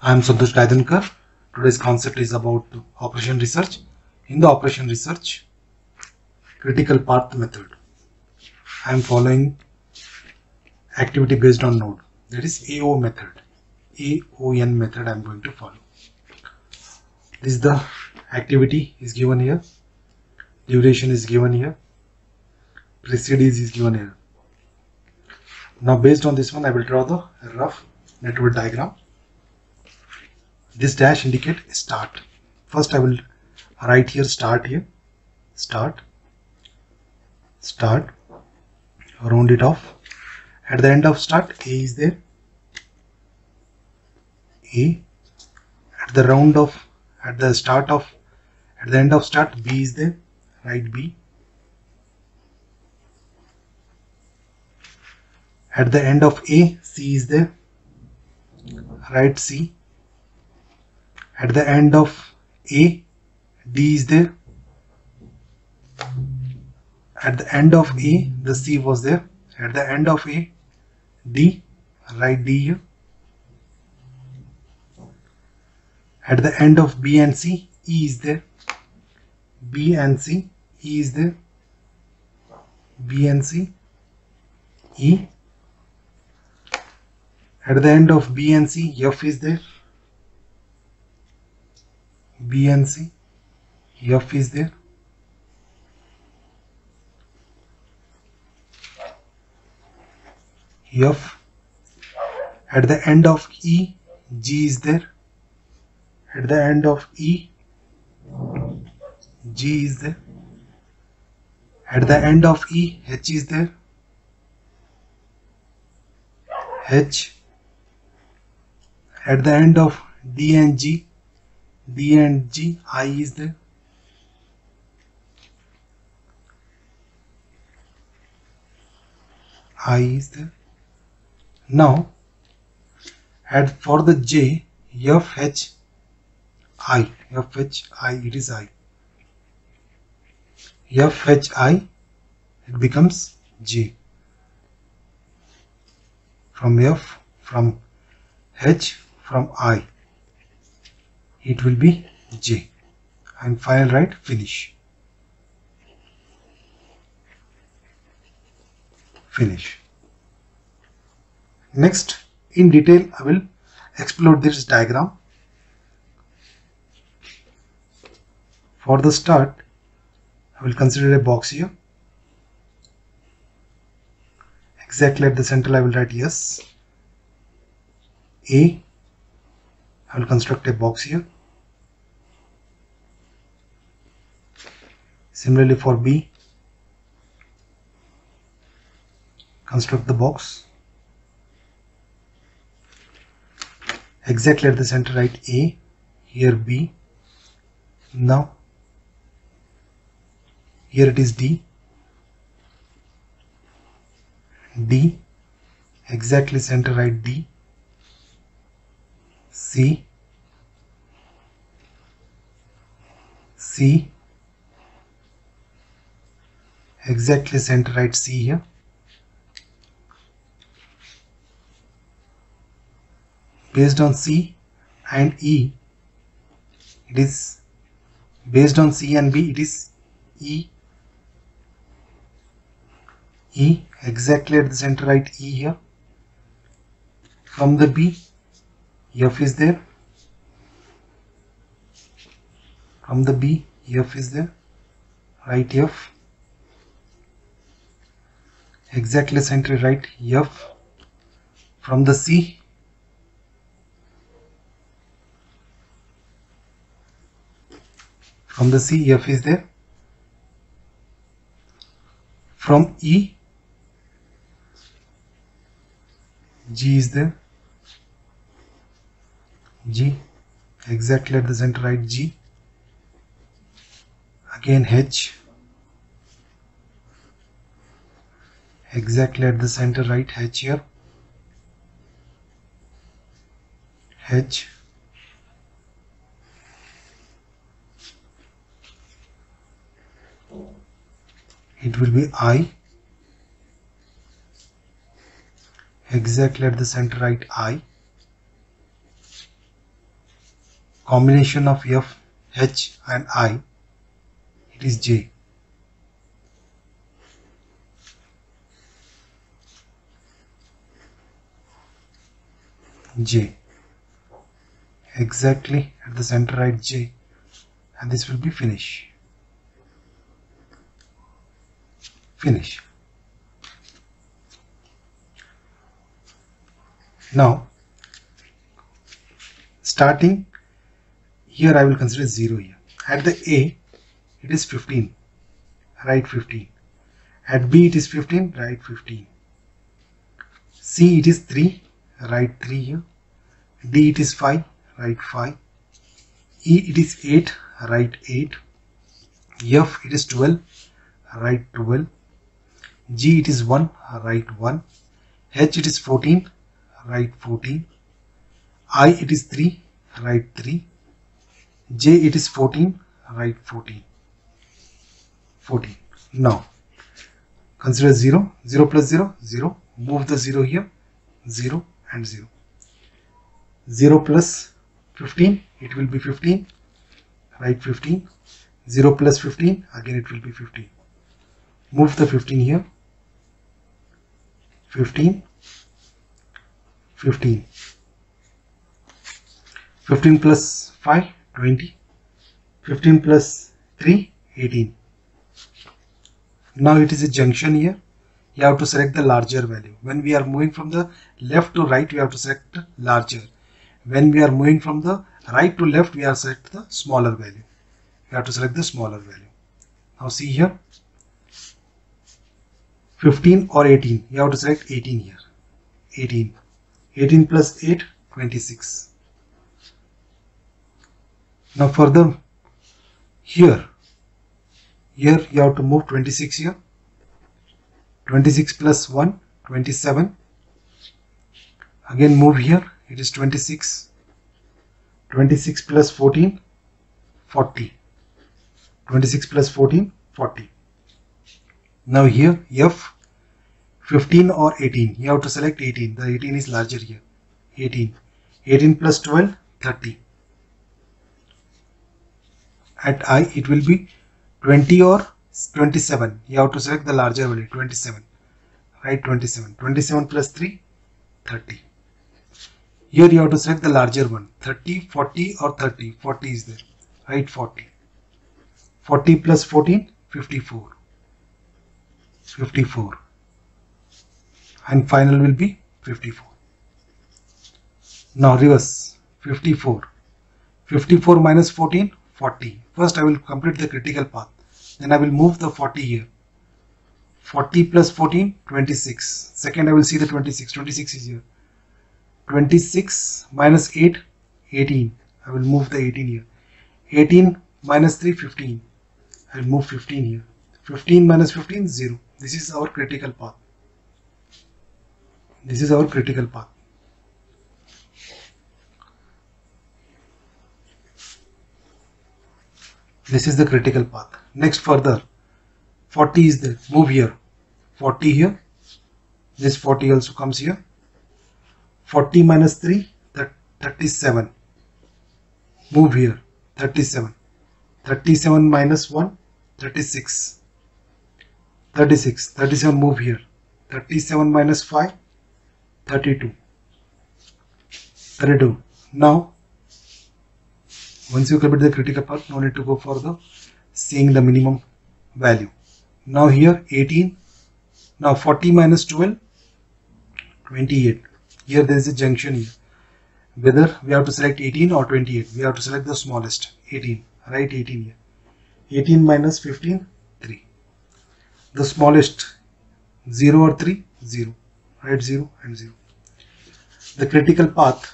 I am Santosh Gaidhankar. Today's concept is about operation research. In the operation research, critical path method. I am following activity based on node. That is AO method. AON method I am going to follow. This is the activity is given here. Duration is given here. Precedence is given here. Now based on this one I will draw the rough network diagram. This dash indicate start. First I will write here start here. Start. Start. Round it off. At the end of start A is there. A. At the round of at the start of at the end of start B is there. Write B. At the end of A C is there. Write C at the end of A, D is there. At the end of A, the C was there. At the end of A, D, write D here. At the end of B and C, E is there. B and C, E is there. B and C, E. At the end of B and C, F is there. B and C, F is there. F. At the end of E, G is there. At the end of E, G is there. At the end of E, H is there. H. At the end of D and G, D and G, I is there. I is there. Now, add for the J, F H I, F H I, it is I. F H I, it becomes J. From F, from H, from I it will be J. And file write finish. Finish. Next in detail I will explore this diagram. For the start I will consider a box here. Exactly at the center I will write yes. A. I will construct a box here Similarly for B, construct the box. Exactly at the center write A, here B. Now, here it is D. D, exactly center write D. C, C, exactly center right C here. Based on C and E, it is based on C and B, it is E. E exactly at the center right E here. From the B, F is there. From the B, F is there. Right F exactly center right? F from the C from the C F is there. From E. G is there. G. Exactly at the center right? G. Again H exactly at the center right? H here. H. It will be I. Exactly at the center right? I. Combination of f h and i. It is j j. Exactly at the center right j. And this will be finish. Finish. Now starting here I will consider 0 here. At the A it is 15 write 15 at B it is 15 write 15 C it is 3 write 3 here. D it is 5 write 5 E it is 8 write 8 F it is 12 write 12 G it is 1 write 1 H it is 14 write 14 I it is 3 write 3 J it is 14 write 14 14 now consider 0 0 plus 0 0 move the 0 here. 0 and 0 0 plus 15 it will be 15 write 15 0 plus 15 again it will be 15 move the 15 here. 15 15 15 plus 5 20 15 plus 3 18 now it is a junction here you have to select the larger value. When we are moving from the left to right we have to select larger. When we are moving from the right to left we are select the smaller value. We have to select the smaller value. Now see here. 15 or 18 you have to select 18 here. 18 18 plus 8 26 now further here. Here you have to move 26 here 26 plus 1 27 again move here. It is 26 26 plus 14 40 26 plus 14 40 now here f 15 or 18 you have to select 18 the 18 is larger here. 18 18 plus 12 30 at i it will be 20 or 27 you have to select the larger value 27 right 27 27 plus 3 30 here you have to select the larger one 30 40 or 30 40 is there. Right 40 40 plus 14 54 54 and final will be 54 now reverse. 54 54 minus 14 40 first I will complete the critical path then I will move the 40 here. 40 plus 14 26 second I will see the 26 26 is here. 26 minus 8 18 I will move the 18 here. 18 minus 3 15 I will move 15 here. 15 minus 15 0 this is our critical path. This is our critical path. This is the critical path next further. 40 is there move here. 40 here. This 40 also comes here. 40 minus 3 that 37 move here. 37 37 minus 1 36 36 37 move here. 37 minus 5 32 32 now once you complete the critical part no need to go for the seeing the minimum value. Now here 18 now 40 minus 12 28 here there is a junction here. Whether we have to select 18 or 28 we have to select the smallest 18 right 18 here. 18 minus 15 3 the smallest 0 or 3 0 right 0 and 0 the critical path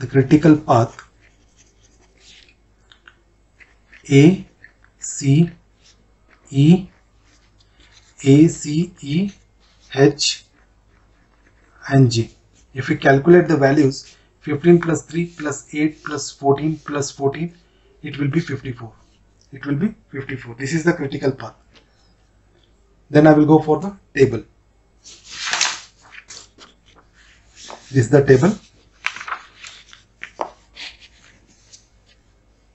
the critical path A C E A C E H and G. If we calculate the values 15 plus 3 plus 8 plus 14 plus 14 it will be 54. It will be 54. This is the critical path. Then I will go for the table. This is the table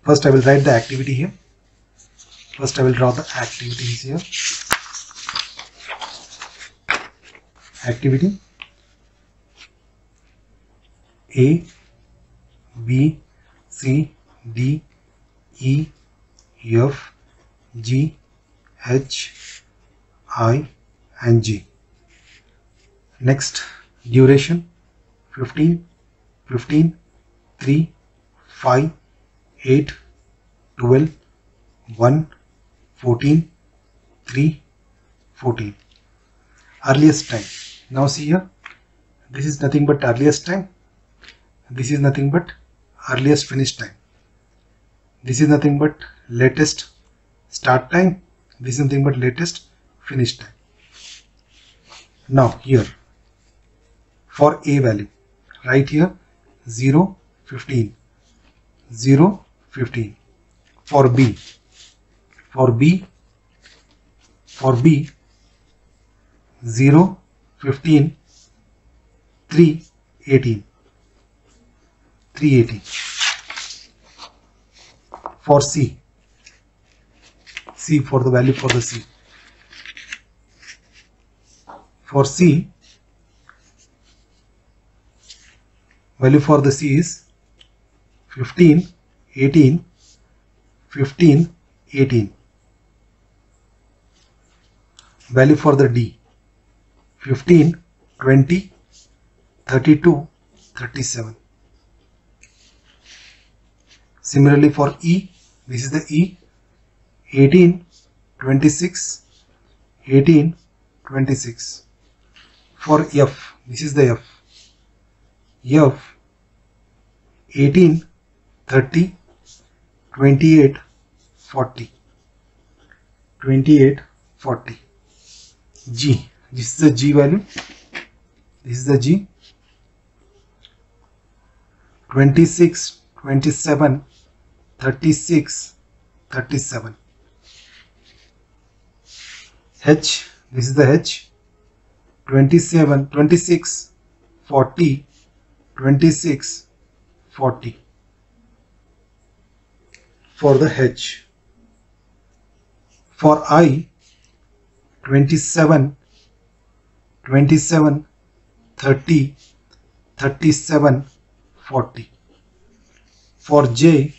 first I will write the activity here. First I will draw the activities here. Activity. A B C D E F G H I and G next duration. 15 15 3 5 8 12 1 14 3 14 earliest time. Now see here. This is nothing but earliest time. This is nothing but earliest finish time. This is nothing but latest start time. This is nothing but latest finish time. Now here. For a value. Right here. 0 15 0 15 for b. For b. For b. 0 15 3 18 318 for c. C for the value for the c. For c. Value for the c is 15 18 15 18 value for the d 15 20 32 37 similarly for e this is the e 18 26 18 26 for f this is the f. F 18 30 28 40 28 40 g this is the g value this is the g 26 27 36 37 h this is the h 27 26 40 26 40 for the h. For i 27 27 30 37 40 for j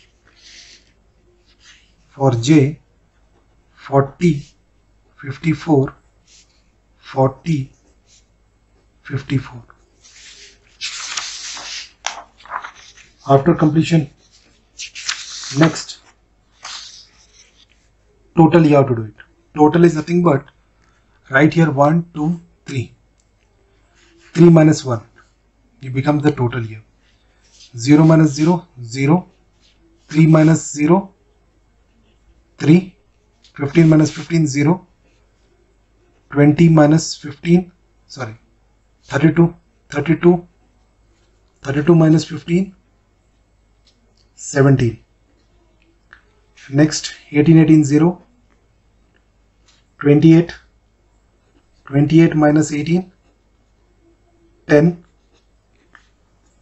for j 40 54 40 54 after completion next total you have to do it. Total is nothing but right here 1 2 3 3 minus 1 it becomes the total here. 0 minus 0 0 3 minus 0 3 15 minus 15 0 20 minus 15 sorry. 32 32 32 minus 15 17 next 18 18 0 28 28 minus 18 10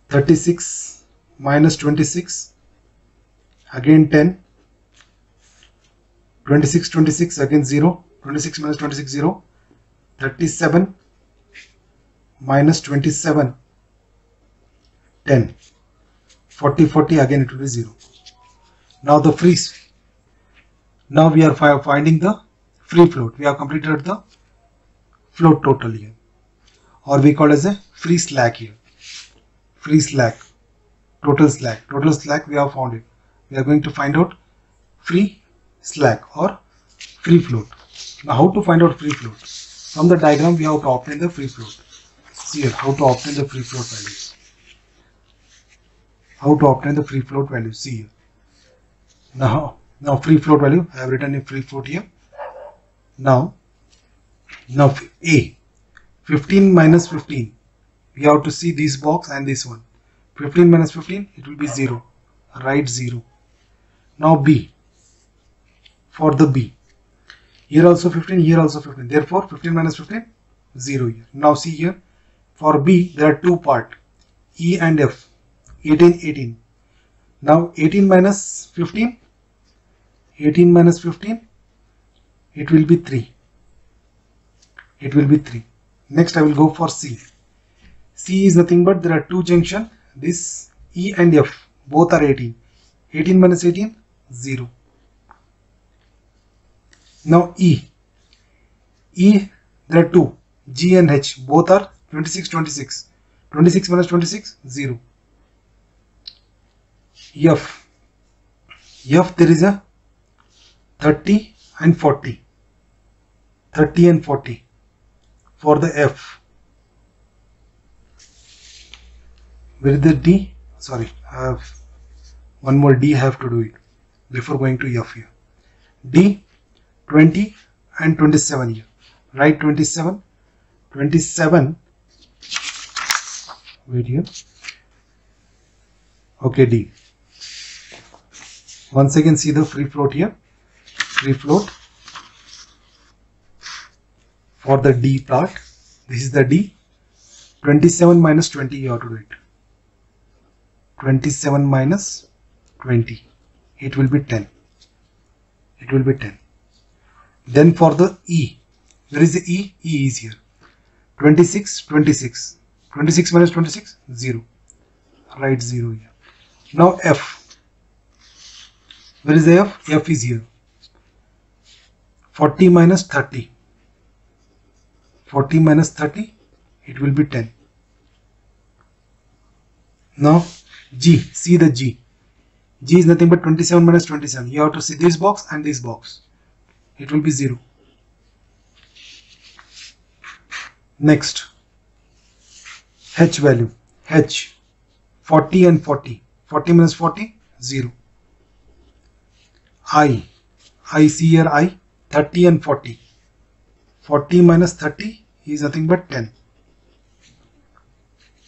36 minus 26 again 10 26 26 again 0 26 minus 26 0 37 minus 27 10 40 40 again it will be 0 now the freeze. Now we are finding the free float. We have completed the float total here. Or we call as a free slack here. Free slack. Total slack. Total slack we have found it. We are going to find out free slack or free float. Now how to find out free float? From the diagram we have to obtain the free float. See here how to obtain the free float values how to obtain the free float value? See here. Now now free float value. I have written a free float here now now a 15 minus 15 we have to see this box and this one. 15 minus 15 it will be 0 write 0 now b for the b. Here also 15 here also 15 therefore 15 minus 15 0 here. Now see here. For b there are two part. E and f 18 18 Now 18 minus 15. 18 minus 15. It will be 3. It will be 3. Next I will go for C. C is nothing but there are two junction. This E and F both are 18. 18 minus 18 0. Now E. E there are two G and H both are 26 26. 26 minus 26 0. F. F there is a 30 and 40. 30 and 40 for the F. Where is the D? Sorry, I have one more D I have to do it before going to F here. D 20 and 27 here. Write 27. 27. Wait here. Okay, D. Once again, see the free float here. Free float for the D part. This is the D. 27 minus 20 you have to do it. 27 minus 20. It will be 10. It will be 10. Then for the E. Where is the E? E is here. 26, 26. 26 minus 26, 0. Write 0 here. Now F. Where is the F? F is here. 40 minus 30. 40 minus 30, it will be 10. Now G, see the G. G is nothing but 27 minus 27. You have to see this box and this box. It will be 0. Next, H value. H, 40 and 40. 40 minus 40, 0. I, I see here I, 30 and 40. 40 minus 30 is nothing but 10.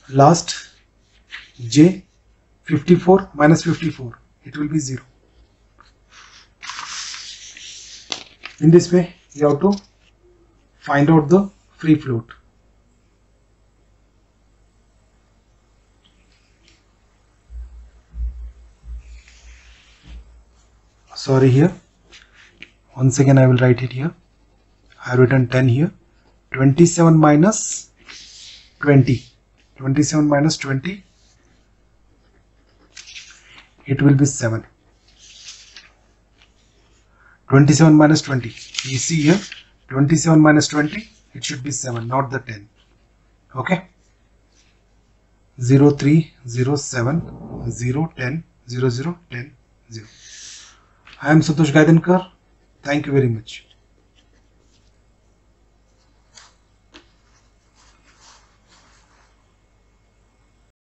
Last, J, 54 minus 54. It will be 0. In this way, you have to find out the free float. Sorry here. Once again, I will write it here. I have written 10 here. 27 minus 20. 27 minus 20. It will be 7. 27 minus 20. You see here 27 minus 20 it should be 7 not the 10 okay 0 3 0 7 0 10 0 0 10 0 I am Santosh Gaidhankar thank you very much